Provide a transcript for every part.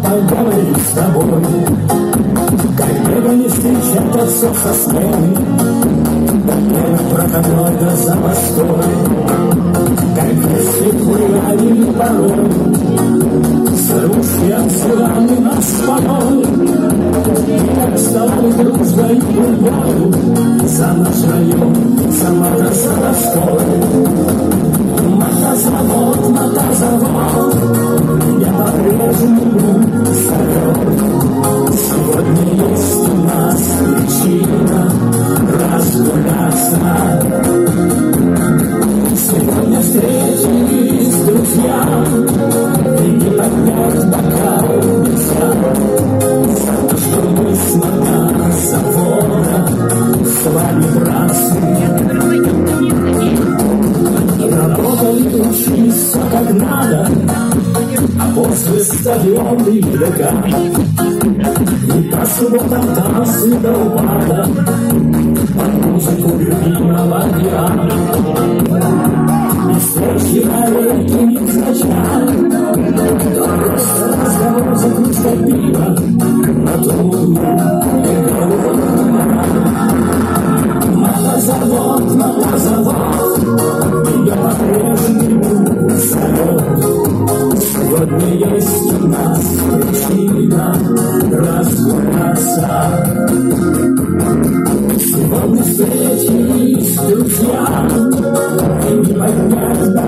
поговорить с тобой. Как небо не встречать отцов со смены, небо проходной до запастой, Как если плывали порой, Срушья цунами нас порой, как стали дружбой и любовью За наш район, за мотозаводской. Мотозавод, стадион и лега. И по субботам танцы до упада, музыку любимого пиана. Сегодня встретились друзья, и не нельзя.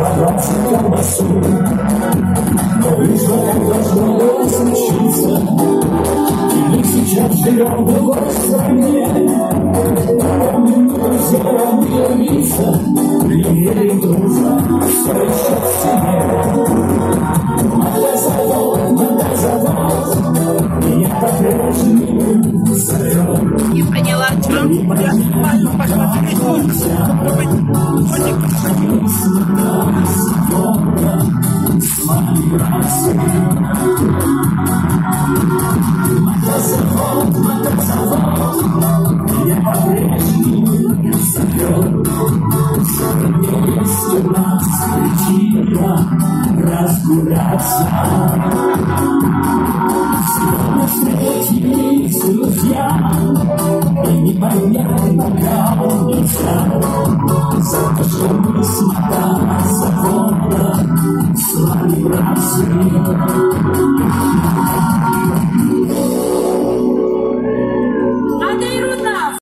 заплатит колбасу. Но уже должно случиться, и мы сейчас живем в другой стране. Мы все равно лица, приверим дружно, все еще в я. Не поняла, что? Я пошла, пошла, пошла, пошла, пошла, Сегодня встретились друзья И непонятно кому За что мы смотали за фото С